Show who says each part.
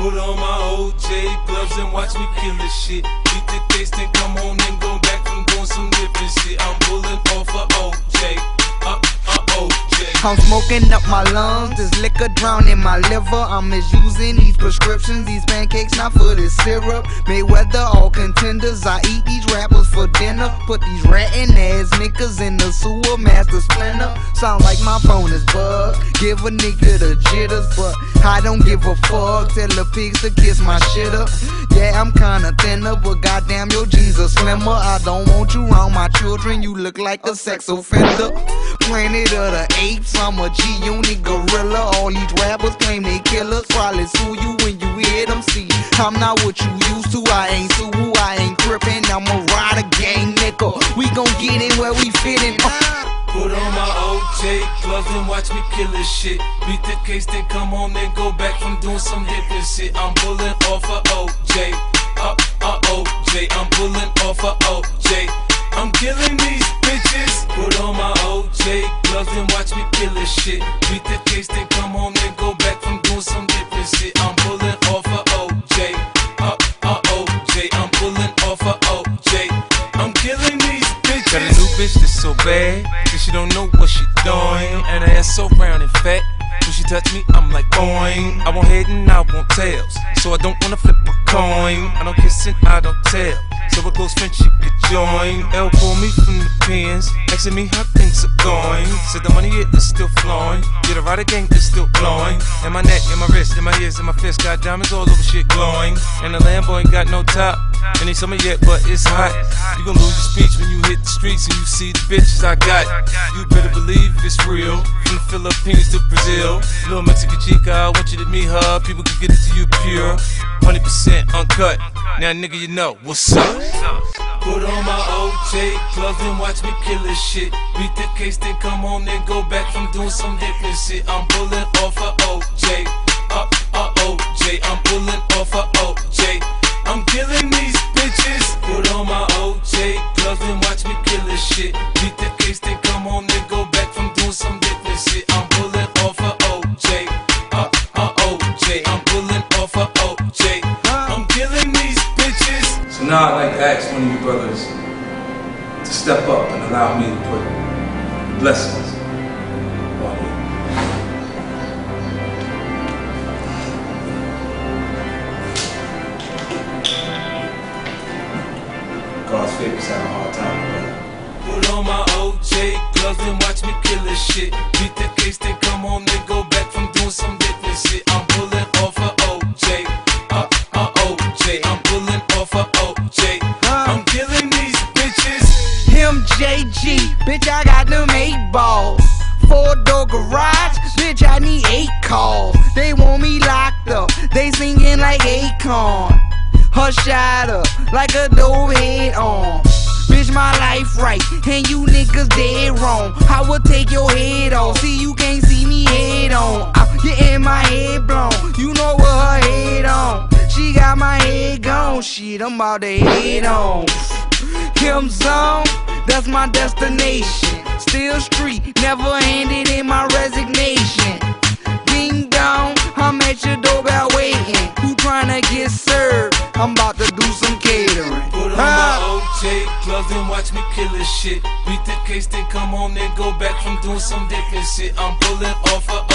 Speaker 1: Put on my OJ gloves and watch me kill this shit. Beat the case, then come home I'm
Speaker 2: smoking up my lungs, this liquor drown in my liver. I'm misusing these prescriptions, these pancakes not for this syrup. Mayweather, all contenders. I eat these rappers for dinner. Put these ratting ass niggas in the sewer, master splinter. Sound like my phone is bugged. Give a nigga the jitters, but I don't give a fuck. Tell the pigs to kiss my shit up. Yeah, I'm kinda thinner, but goddamn your are slimmer. I don't want you around my children. You look like a sex offender. Planet of the apes, I'm a G unit gorilla. All these rappers claim they killers. Probably sue you when you hear them. See, I'm not what you used to. I ain't Sue, I ain't crippin'. I'm a rider gang nigga. We gon' get in where we fit in. Uh.
Speaker 1: Put on my OJ gloves and watch me kill this shit. Beat the case, then come home, then go back from doing some different shit. I'm pulling off a OJ. Uh, uh, OJ. I'm pulling off a OJ.
Speaker 3: So bad, that she don't know what she doing. And her ass so round and fat. When she touch me, I'm like boing. I want head and I want tails. So I don't wanna flip a coin. I don't kiss and I don't tell. So a close friendship could join. L pull me from the pins, asking me how things are going. Said the money it is still flowing. Yeah, the rider gang is still blowing. And my neck, and my wrist, and my ears, and my fist got diamonds all over shit glowing. And the Lambo ain't got no top. And ain't summer yet, but it's hot. You gon' lose your speech when you hit the streets and you see the bitches I got. You better believe it's real. From the Philippines to Brazil. Little Mexican chica, I want you to meet her. People can get it to you pure. 100% uncut. Now, nigga, you know what's up.
Speaker 1: Put on my OJ gloves and watch me kill this shit. Beat the case, then come home, then go back from doing some different shit. I'm pulling off a OJ.
Speaker 3: Now I'd like to ask one of you brothers to step up and allow me to put blessings on you. God's favorite's having a hard time.
Speaker 1: Put on my OJ gloves and watch me kill this shit. Beat the case, then come home, then go back from doing some
Speaker 2: JG, bitch, I got them eight balls. Four door garage, bitch, I need eight calls. They want me locked up, they singing like Akon. Her shot up like a dope head on. Bitch, my life right, and you niggas dead wrong. I will take your head off. See, you can't see me head on. I'm getting my head blown. You know what her head on. She got my head gone. Shit, I'm about to head on. Kim Zone, that's my destination. Still street, never handed in my resignation. Ding dong, I'm at your doorbell waiting. Who tryna get served? I'm about to do some catering.
Speaker 1: Put on
Speaker 2: Ah.
Speaker 1: my OJ gloves and watch me kill this shit. Beat the case, then come home, then go back from doing some different shit. I'm pulling off a